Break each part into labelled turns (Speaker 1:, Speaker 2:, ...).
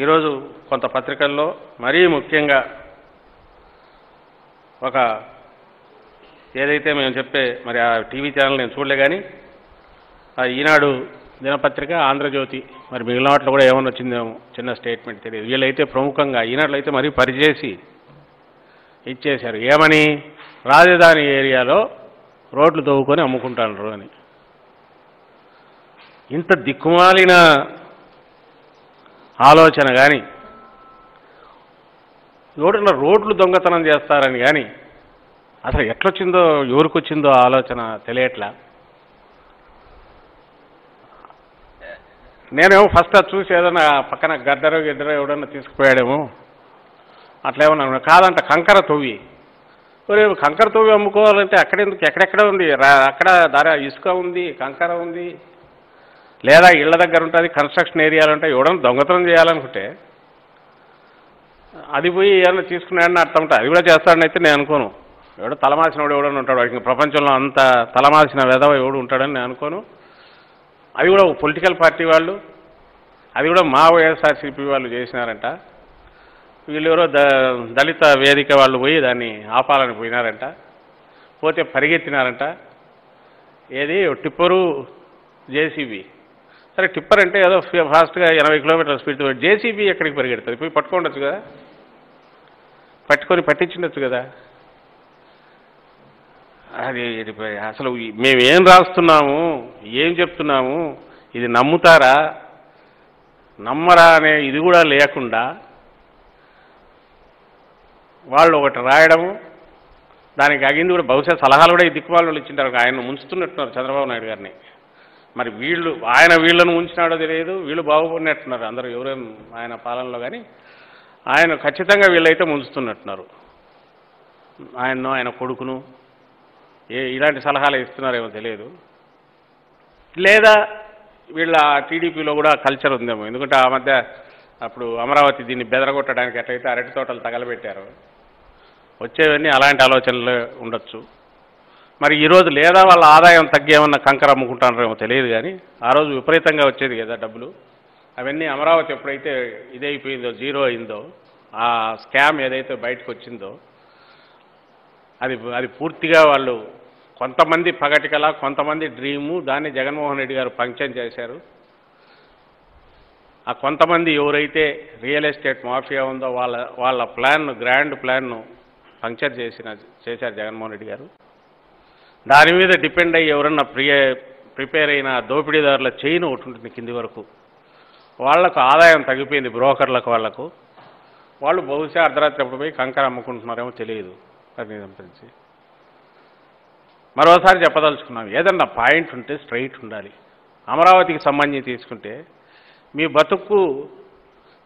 Speaker 1: ఈరోజు కొంత పత్రికల్లో మరీ ముఖ్యంగా ఒక ఏదైతే మేము చెప్పే మరి ఆ టీవీ ఛానల్ నేను చూడలే కానీ ఆ ఈనాడు దినపత్రిక ఆంధ్రజ్యోతి మరి మిగిలిన వాటిలో కూడా ఏమన్నా వచ్చిందేమో చిన్న స్టేట్మెంట్ తెలియదు. వీళ్ళైతే ప్రముఖంగా ఈనాడులో అయితే మరీ పరిచేసి ఇచ్చేశారు. ఏమని? రాజధాని ఏరియాలో రోడ్లు తవ్వుకొని అమ్ముకుంటారు అని. ఇంత దిక్కుమాలిన ఆలోచన కానీ ఎవడన్నా రోడ్లు దొంగతనం చేస్తారని కానీ అసలు ఎట్లొచ్చిందో ఎవరికి వచ్చిందో ఆలోచన తెలియట్లా? నేనేమో ఫస్ట్ అది చూసి ఏదైనా పక్కన గద్దరో గిద్దరో ఎవడన్నా తీసుకుపోయాడేమో అట్లేమన్నా కాదంట కంకర తొవ్వి. రేపు కంకర తవ్వి అమ్ముకోవాలంటే అక్కడెందుకు ఎక్కడెక్కడ ఉంది అక్కడ ధర ఇసుక ఉంది కంకర ఉంది లేదా ఇళ్ళ దగ్గర ఉంటుంది కన్స్ట్రక్షన్ ఏరియాలు ఉంటాయి ఎవడన్నా దొంగతనం చేయాలనుకుంటే అది పోయి ఏమన్నా తీసుకున్నాడని అర్థం ఉంటుంది. అది కూడా చేస్తాడని అయితే నేను అనుకోను. ఎవడో తలమాసినవాడు ఎవడని ఎవడన్నా ఉంటాడు వాడికి ప్రపంచంలో అంత తలమాసిన వెధవ ఎవడు ఉంటాడని నేను అనుకోను. అది కూడా పొలిటికల్ పార్టీ వాళ్ళు అది కూడా మా వైఎస్ఆర్సీపీ వాళ్ళు చేసినారంట. వీళ్ళు ఎవరో ద దళిత వేదిక వాళ్ళు పోయి దాన్ని ఆపాలని పోయినారంట. పోతే పరిగెత్తినారంట. ఏది? Tipper JCB. సరే టిప్పర్ అంటే ఏదో ఫాస్ట్గా ఎనభై కిలోమీటర్ల స్పీడ్తో జేసీబీ ఎక్కడికి పరిగెడుతుంది పోయి పట్టుకోండొచ్చు కదా? పట్టుకొని పట్టించుండొచ్చు కదా? అది అసలు మేమేం రాస్తున్నాము? ఏం చెప్తున్నాము? ఇది నమ్ముతారా? నమ్మరా అనే ఇది కూడా లేకుండా వాళ్ళు ఒకటి రాయడము దానికి అగింది కూడా బహుశా సలహాలు కూడా ఈ దిక్కుమాలు వాళ్ళు ఇచ్చింటారు ఆయన ముంచుతున్నట్టున్నారు చంద్రబాబు నాయుడు గారిని. మరి వీళ్ళు ఆయన వీళ్ళను ఉంచినాడో తెలియదు వీళ్ళు బాగుపడినట్టున్నారు అందరూ ఎవరేం ఆయన పాలనలో కానీ ఆయన ఖచ్చితంగా వీళ్ళైతే ముంచుతున్నట్టున్నారు. ఆయన్ను ఆయన కొడుకును ఏ ఇలాంటి సలహాలు ఇస్తున్నారేమో తెలియదు. లేదా వీళ్ళ టీడీపీలో కూడా కల్చర్ ఉందేమో ఎందుకంటే ఆ మధ్య అప్పుడు అమరావతి దీన్ని బెదరగొట్టడానికి ఎట్లయితే అరటి తోటలు తగలబెట్టారు. వచ్చేవన్నీ అలాంటి ఆలోచనలు ఉండొచ్చు. మరి ఈరోజు లేదా వాళ్ళ ఆదాయం తగ్గేమన్నా కంకర అమ్ముకుంటారేమో తెలియదు కానీ ఆ రోజు విపరీతంగా వచ్చేది కదా డబ్బులు. అవన్నీ అమరావతి ఎప్పుడైతే ఇదైపోయిందో జీరో అయిందో ఆ స్కామ్ ఏదైతే బయటకు వచ్చిందో అది అది పూర్తిగా వాళ్ళు కొంతమంది పగటికల కొంతమంది డ్రీము దాన్ని జగన్మోహన్ రెడ్డి గారు పంక్చర్ చేశారు. ఆ కొంతమంది ఎవరైతే రియల్ ఎస్టేట్ మాఫియా ఉందో వాళ్ళ వాళ్ళ ప్లాన్ను గ్రాండ్ ప్లాన్ను పంక్చర్ చేసిన చేశారు జగన్మోహన్ రెడ్డి గారు. దాని మీద డిపెండ్ అయ్యి ఎవరన్నా ప్రియ ప్రిపేర్ అయిన దోపిడీదారుల చైన్ ఒకటి ఉంటుంది కింది వరకు. వాళ్ళకు ఆదాయం తగ్గిపోయింది బ్రోకర్లకు వాళ్ళకు. వాళ్ళు బహుశా అర్ధరాత్రి అప్పుడు పోయి కంకర అమ్ముకుంటున్నారేమో తెలియదు అది మరోసారి చెప్పదలుచుకున్నాం ఏదన్నా పాయింట్ ఉంటే స్ట్రైట్ ఉండాలి. అమరావతికి సంబంధించి తీసుకుంటే మీ బతుకు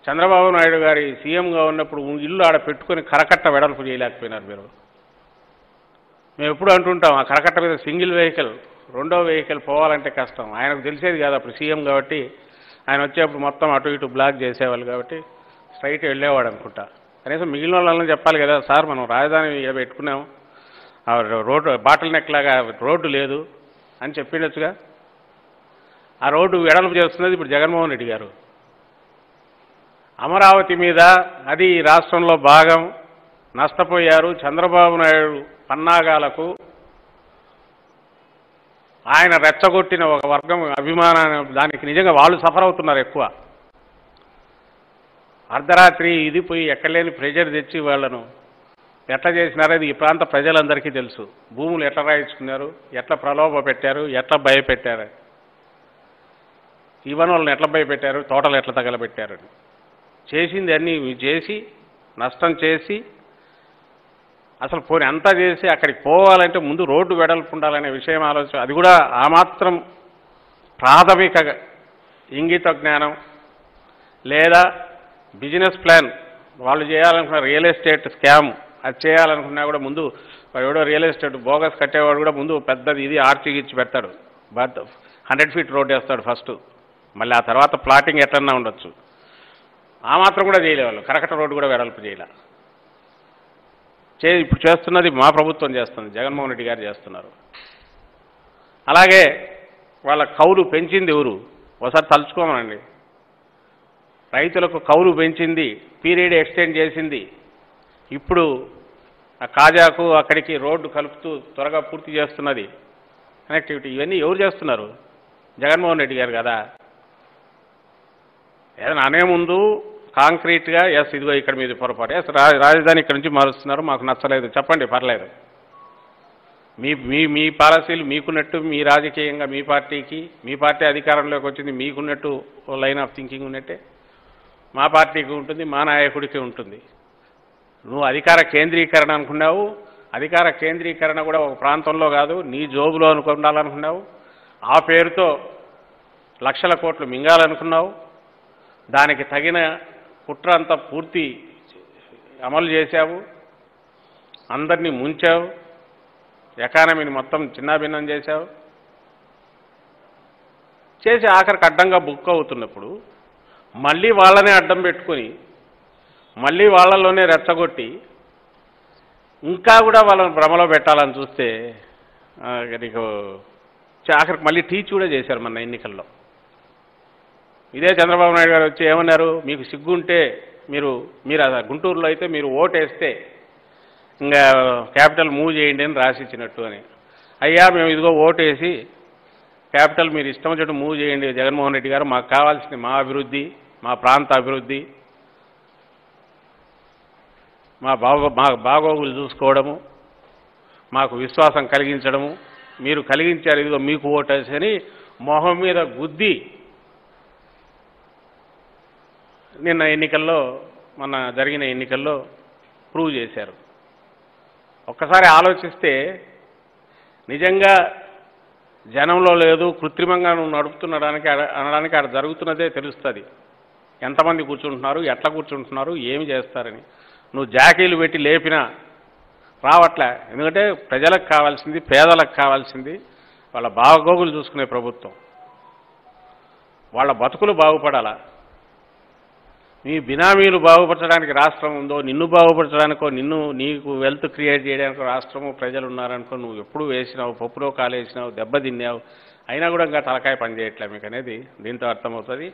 Speaker 1: చంద్రబాబు నాయుడు గారి సీఎంగా ఉన్నప్పుడు ఇల్లు ఆడ పెట్టుకొని కరకట్ట వెడల్పు చేయలేకపోయినారు మీరు. మేము ఎప్పుడు అంటుంటాం ఆ కరకట్ట మీద సింగిల్ వెహికల్ రెండో వెహికల్ పోవాలంటే కష్టం. ఆయనకు తెలిసేది కాదు అప్పుడు సీఎం కాబట్టి ఆయన వచ్చేప్పుడు మొత్తం అటు ఇటు బ్లాక్ చేసేవాళ్ళు కాబట్టి స్ట్రైట్ వెళ్ళేవాడు అనుకుంటా. కనీసం మిగిలిన వాళ్ళని చెప్పాలి కదా సార్ మనం రాజధాని పెట్టుకున్నాము. పెట్టుకున్నాం ఆ రోడ్డు బాటిల్ నెక్ లాగా రోడ్డు లేదు అని చెప్పిండొచ్చుగా. ఆ రోడ్డు వెడల్పు చేస్తున్నది ఇప్పుడు జగన్మోహన్ రెడ్డి గారు. అమరావతి మీద అది రాష్ట్రంలో భాగం నష్టపోయారు. చంద్రబాబు నాయుడు పన్నాగాలకు ఆయన రెచ్చగొట్టిన ఒక వర్గం అభిమానాన్ని దానికి నిజంగా వాళ్ళు సఫర్ అవుతున్నారు ఎక్కువ. అర్ధరాత్రి ఇది పోయి ఎక్కడలేని ప్రెజర్ తెచ్చి వాళ్ళను ఎట్లా చేసినారో ఇది ఈ ప్రాంత ప్రజలందరికీ తెలుసు. భూములు ఎట్లా రాయించుకున్నారు ఎట్లా ప్రలోభ పెట్టారు ఎట్లా భయపెట్టారు. ఈవెన్ వాళ్ళని ఎట్లా భయపెట్టారు తోటలు ఎట్లా తగలబెట్టారని చేసింది అన్నీ చేసి నష్టం చేసి అసలు పోనీ అంతా చేసి అక్కడికి పోవాలంటే ముందు రోడ్డు వెడల్పు ఉండాలనే విషయం ఆలోచన. అది కూడా ఆ మాత్రం ప్రాథమిక ఇంగిత జ్ఞానం లేదా బిజినెస్ ప్లాన్. వాళ్ళు చేయాలనుకున్న రియల్ ఎస్టేట్ స్కామ్ అది చేయాలనుకున్నా కూడా ముందు ఎవడో రియల్ ఎస్టేట్ బోగస్ కట్టేవాడు కూడా ముందు పెద్దది ఇది ఆర్చి ఇచ్చి పెడతాడు. బట్ హండ్రెడ్ ఫీట్ రోడ్ వేస్తాడు ఫస్ట్. మళ్ళీ ఆ తర్వాత ప్లాటింగ్ ఎట్లన్నా ఉండొచ్చు. ఆ మాత్రం కూడా చేయలే వాళ్ళు కరకట రోడ్డు కూడా వెడల్పు చేయలే. చే ఇప్పుడు చేస్తున్నది మా ప్రభుత్వం చేస్తుంది జగన్మోహన్ రెడ్డి గారు చేస్తున్నారు. అలాగే వాళ్ళ కౌలు పెంచింది ఎవరు? ఒకసారి తలుచుకోమనండి. రైతులకు కౌలు పెంచింది పీరియడ్ ఎక్స్టెండ్ చేసింది. ఇప్పుడు ఆ కాజాకు అక్కడికి రోడ్డు కలుపుతూ త్వరగా పూర్తి చేస్తున్నది. కనెక్టివిటీ ఇవన్నీ ఎవరు చేస్తున్నారు? జగన్మోహన్ రెడ్డి గారు కదా. ఏదైనా అనే ముందు కాంక్రీట్గా ఎస్ ఇదిగో ఇక్కడ మీద పొరపాటు. ఎస్ రా రాజధాని ఇక్కడ నుంచి మారుస్తున్నారు మాకు నచ్చలేదు. చెప్పండి పర్లేదు. మీ మీ మీ పాలసీలు మీకున్నట్టు మీ రాజకీయంగా మీ పార్టీకి మీ పార్టీ అధికారంలోకి వచ్చింది మీకున్నట్టు లైన్ ఆఫ్ థింకింగ్ ఉన్నట్టే మా పార్టీకి ఉంటుంది మా నాయకుడికి ఉంటుంది. నువ్వు అధికార కేంద్రీకరణ అనుకున్నావు అధికార కేంద్రీకరణ కూడా ఒక ప్రాంతంలో కాదు నీ జోబులో అనుకుండాలనుకున్నావు ఆ పేరుతో లక్షల కోట్లు మింగాలనుకున్నావు దానికి తగిన కుట్ర అంతా పూర్తి అమలు చేశావు అందరినీ ముంచావు ఎకానమీని మొత్తం చిన్నాభిన్నం చేశావు. చేసి ఆఖరికి అడ్డంగా బుక్ అవుతున్నప్పుడు మళ్ళీ వాళ్ళనే అడ్డం పెట్టుకొని మళ్ళీ వాళ్ళలోనే రెచ్చగొట్టి ఇంకా కూడా వాళ్ళని భ్రమలో పెట్టాలని చూస్తే నీకు ఆఖరికి మళ్ళీ టీచ్ కూడా చేశారు మన ఎన్నికల్లో. ఇదే చంద్రబాబు నాయుడు గారు వచ్చి ఏమన్నారు? మీకు సిగ్గుంటే మీరు మీరు గుంటూరులో అయితే మీరు ఓటేస్తే ఇంకా క్యాపిటల్ మూవ్ చేయండి అని రాసిచ్చినట్టు అని. అయ్యా మేము ఇదిగో ఓటేసి క్యాపిటల్ మీరు ఇష్టం వచ్చినట్టు మూవ్ చేయండి. జగన్మోహన్ రెడ్డి గారు మాకు కావాల్సింది మా అభివృద్ధి మా ప్రాంత అభివృద్ధి. మా బాగో మా బాగోగులు చూసుకోవడము మాకు విశ్వాసం కలిగించడము. మీరు కలిగించారు ఇదిగో మీకు ఓటేసి అని మొహం మీద గుద్ది నిన్న ఎన్నికల్లో మొన్న జరిగిన ఎన్నికల్లో ప్రూవ్ చేశారు. ఒక్కసారి ఆలోచిస్తే నిజంగా జనంలో లేదు కృత్రిమంగా నువ్వు నడుపుతున్నడానికి ఆడ- అనడానికి అక్కడ జరుగుతున్నదే తెలుస్తుంది. ఎంతమంది కూర్చుంటున్నారు ఎట్లా కూర్చుంటున్నారు ఏమి చేస్తారని. నువ్వు జాకీలు పెట్టి లేపినా రావట్లే. ఎందుకంటే ప్రజలకు కావాల్సింది పేదలకు కావాల్సింది వాళ్ళ బాగోగులు చూసుకునే ప్రభుత్వం. వాళ్ళ బతుకులు బాగుపడాలా? నీ బినామీలు బాగుపరచడానికి రాష్ట్రం ఉందో నిన్ను బాగుపరచడానికో నిన్ను నీకు వెల్త్ క్రియేట్ చేయడానికో రాష్ట్రము ప్రజలు ఉన్నారనుకో నువ్వు ఎప్పుడు వేసినావు పప్పులో కాలేసినావు దెబ్బ తిన్నావు అయినా కూడా ఇంకా తలకాయ పనిచేయట్లే మీకు అనేది దీంతో అర్థమవుతుంది.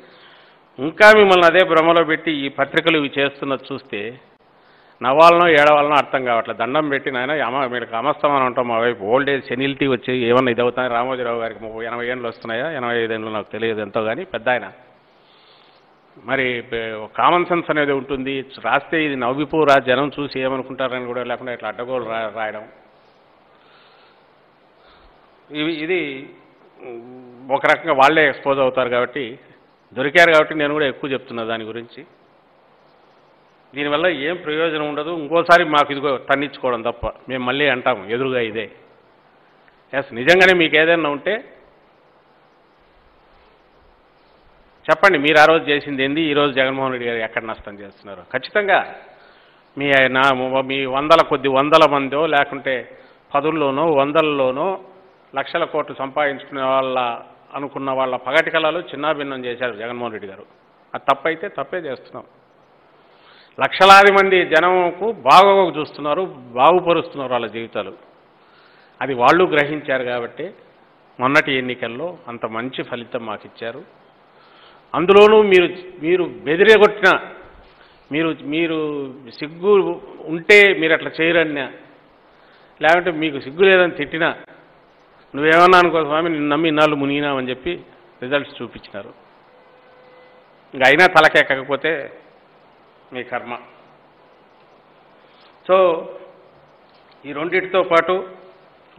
Speaker 1: ఇంకా మిమ్మల్ని అదే భ్రమలో పెట్టి ఈ పత్రికలు ఇవి చేస్తున్నది చూస్తే నవ్వాలనో ఏడవాలనో అర్థం కావట్లేదు దండం పెట్టి నాయన అమ మీరు అమస్తమని ఉంటాం మా వైపు. ఓల్డ్ ఏజ్ సెనిలిటీ వచ్చి ఏమన్నా ఇది అవుతాయి రామోజీరావు గారికి ఎనభై ఏళ్ళు వస్తున్నాయా? ఎనభై ఐదు ఏళ్ళు నాకు తెలియదు ఎంతో కానీ పెద్ద ఆయన మరి కామన్ సెన్స్ అనేది ఉంటుంది. రాస్తే ఇది నవ్విపోరా జనం చూసి ఏమనుకుంటారని కూడా లేకుండా ఇట్లా అడ్డగోలు రాయడం. ఇవి ఇది ఒక రకంగా వాళ్ళే ఎక్స్పోజ్ అవుతారు కాబట్టి దొరికారు కాబట్టి నేను కూడా ఎక్కువ చెప్తున్నా దాని గురించి. దీనివల్ల ఏం ప్రయోజనం ఉండదు. ఇంకోసారి మాకు ఇదిగో తన్నించుకోవడం తప్ప. మేము మళ్ళీ అంటాము ఎదురుగా ఇదే. ఎస్ నిజంగానే మీకు ఏదైనా ఉంటే చెప్పండి మీరు ఆ రోజు చేసింది ఏంది? ఈరోజు జగన్మోహన్ రెడ్డి గారు ఎక్కడ నష్టం చేస్తున్నారు? ఖచ్చితంగా మీ నా మీ వందల కొద్ది వందల మందో లేకుంటే పదుల్లోనో వందలలోనో లక్షల కోట్లు సంపాదించుకునే వాళ్ళ అనుకున్న వాళ్ళ పగటి కళలు చిన్నాభిన్నం చేశారు జగన్మోహన్ రెడ్డి గారు. అది తప్పైతే తప్పే చేస్తున్నాం. లక్షలాది మంది జనంకు బాగోగు చూస్తున్నారు బాగుపరుస్తున్నారు వాళ్ళ జీవితాలు. అది వాళ్ళు గ్రహించారు కాబట్టి మొన్నటి ఎన్నికల్లో అంత మంచి ఫలితం మాకు ఇచ్చారు అందులోనూ మీరు మీరు బెదిరగొట్టిన మీరు మీరు సిగ్గు ఉంటే మీరు అట్లా చేయరన్నా లేకుంటే మీకు సిగ్గు లేదని తిట్టినా నువ్వేమన్నా అనుకో స్వామి నిన్ను నమ్మి ఇన్నాళ్ళు మునిగినామని చెప్పి రిజల్ట్స్ చూపించినారు. ఇంకా అయినా తలకెక్కకపోతే మీ కర్మ. సో ఈ రెండింటితో పాటు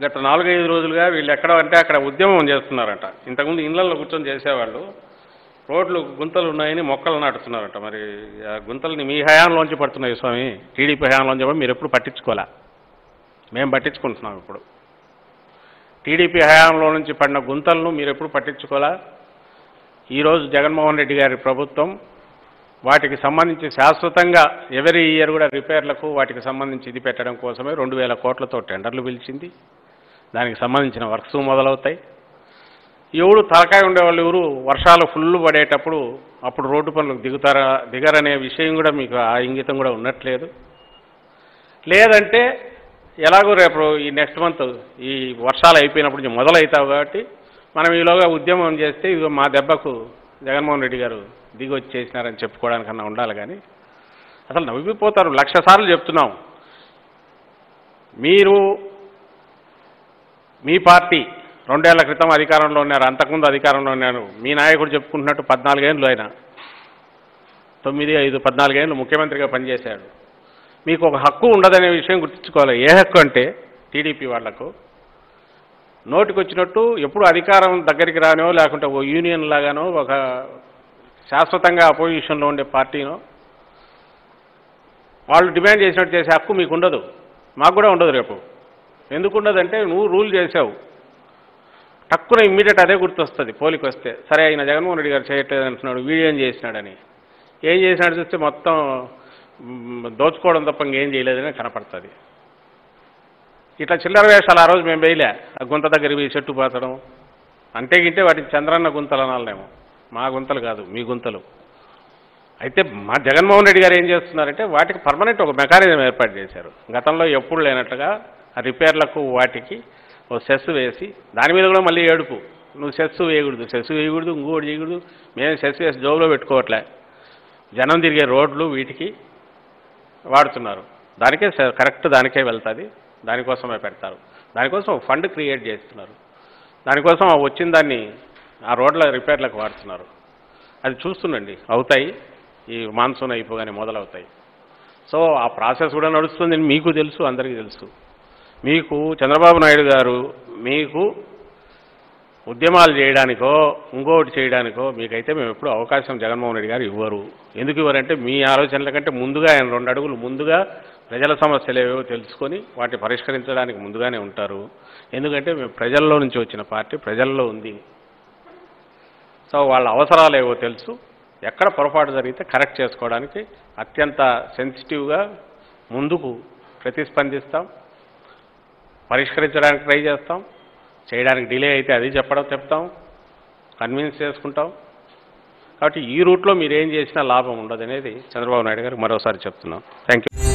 Speaker 1: గత నాలుగైదు రోజులుగా వీళ్ళు ఎక్కడ అంటే అక్కడ ఉద్యమం చేస్తున్నారంట. ఇంతకుముందు ఇళ్ళలో కూర్చొని చేసేవాళ్ళు. రోడ్లు గుంతలు ఉన్నాయని మొక్కలు నాటుతున్నారంట. మరి ఆ గుంతల్ని మీ హయాంలోంచి పడుతున్నాయి స్వామి. టీడీపీ హయాంలోంచి కూడా మీరు ఎప్పుడు పట్టించుకోలే మేము పట్టించుకుంటున్నాం ఇప్పుడు. టీడీపీ హయాంలో నుంచి పడిన గుంతలను మీరు ఎప్పుడు పట్టించుకోలే ఈరోజు జగన్మోహన్ రెడ్డి గారి ప్రభుత్వం వాటికి సంబంధించి శాశ్వతంగా ఎవరి ఇయర్ కూడా రిపేర్లకు వాటికి సంబంధించి ఇది పెట్టడం కోసమే రెండు వేల కోట్లతో టెండర్లు పిలిచింది. దానికి సంబంధించిన వర్క్స్ మొదలవుతాయి. ఎవడు తలకాయ ఉండేవాళ్ళు ఎవరు? వర్షాలు ఫుల్ పడేటప్పుడు అప్పుడు రోడ్డు పనులకు దిగుతారా? దిగరనే విషయం కూడా మీకు ఆ ఇంగితం కూడా ఉన్నట్లేదు. లేదంటే ఎలాగో రేపు ఈ నెక్స్ట్ మంత్ ఈ వర్షాలు అయిపోయినప్పుడు మొదలవుతావు కాబట్టి మనం ఈలోగా ఉద్యమం చేస్తే ఇదిగో మా దెబ్బకు జగన్మోహన్ రెడ్డి గారు దిగి చెప్పుకోవడానికన్నా ఉండాలి కానీ అసలు నవ్విపోతారు. లక్ష సార్లు చెప్తున్నాం. మీరు మీ పార్టీ రెండేళ్ళ క్రితం అధికారంలో ఉన్నారు. అంతకుముందు అధికారంలో ఉన్నారు. మీ నాయకుడు చెప్పుకుంటున్నట్టు పద్నాలుగేళ్ళు ఆయన. తొమ్మిది ఐదు పద్నాలుగేళ్ళు ముఖ్యమంత్రిగా పనిచేశాడు. మీకు ఒక హక్కు ఉండదనే విషయం గుర్తుంచుకోవాలి. ఏ హక్కు అంటే టీడీపీ వాళ్ళకు నోటికొచ్చినట్టు ఎప్పుడు అధికారం దగ్గరికి రానో లేకుంటే ఓ యూనియన్ లాగానో ఒక శాశ్వతంగా అపోజిషన్లో ఉండే పార్టీనో వాళ్ళు డిమాండ్ చేసినట్టు చేసే హక్కు మీకు ఉండదు. మాకు కూడా ఉండదు రేపు. ఎందుకు ఉండదంటే నువ్వు రూల్ చేసావు టక్కున ఇమ్మీడియట్ అదే గుర్తొస్తుంది. పోలికి వస్తే సరే ఆయన జగన్మోహన్ రెడ్డి గారు చేయట్లేదు అంటున్నాడు వీడియో ఏం చేసినాడని. ఏం చేసినాడు చూస్తే మొత్తం దోచుకోవడం తప్ప ఇంకేం చేయలేదని కనపడుతుంది. ఇట్లా చిల్లర వేషాలు ఆ రోజు మేము వేయలే. ఆ గుంత దగ్గర పోయి చెట్టు పాతడం అంతేగింటే వాటిని చంద్రన్న గుంతలు అనాలేమో మా గుంతలు కాదు మీ గుంతలు. అయితే మా జగన్మోహన్ రెడ్డి గారు ఏం చేస్తున్నారంటే వాటికి పర్మనెంట్ ఒక మెకానిజం ఏర్పాటు చేశారు. గతంలో ఎప్పుడు లేనట్టుగా ఆ రిపేర్లకు వాటికి ఓ సెస్ వేసి దాని మీద కూడా మళ్ళీ ఏడుపు. నువ్వు సెస్ వేయకూడదు. సెస్ వేయకూడదు ఇంకోటి చేయకూడదు. మేము సెస్ వేసి జోబులో పెట్టుకోవట్లే. జనం తిరిగే రోడ్లు వీటికి వాడుతున్నారు. దానికే కరెక్ట్ దానికే వెళ్తుంది. దానికోసమే పెడతారు. దానికోసం ఫండ్ క్రియేట్ చేస్తున్నారు. దానికోసం వచ్చిన దాన్ని ఆ రోడ్ల రిపేర్లకు వాడుతున్నారు. అది చూస్తుండండి. అవుతాయి. ఈ మాన్సూన్ అయిపోగానే మొదలవుతాయి. సో ఆ ప్రాసెస్ కూడా నడుస్తుంది మీకు తెలుసు అందరికీ తెలుసు. మీకు చంద్రబాబు నాయుడు గారు మీకు ఉద్యమాలు చేయడానికో ఇంకోటి చేయడానికో మీకైతే మేము ఎప్పుడు అవకాశం జగన్మోహన్ రెడ్డి గారు ఇవ్వరు. ఎందుకు ఇవ్వరంటే మీ ఆలోచనల కంటే ముందుగా ఆయన రెండు అడుగులు ముందుగా ప్రజల సమస్యలు ఏవేవో తెలుసుకొని వాటిని పరిష్కరించడానికి ముందుగానే ఉంటారు. ఎందుకంటే మేము ప్రజల్లో నుంచి వచ్చిన పార్టీ ప్రజల్లో ఉంది. సో వాళ్ళ అవసరాలు ఏవో తెలుసు. ఎక్కడ పొరపాటు జరిగితే కరెక్ట్ చేసుకోవడానికి అత్యంత సెన్సిటివ్గా ముందుకు ప్రతిస్పందిస్తాం. పరిష్కరించడానికి ట్రై చేస్తాం. చేయడానికి డిలే అయితే అది చెప్పడం చెప్తాం. కన్విన్స్ చేసుకుంటాం. కాబట్టి ఈ రూట్లో మీరేం చేసినా లాభం ఉండదు అనేది చంద్రబాబు నాయుడు గారు మరోసారి చెప్తున్నాం థ్యాంక్ యూ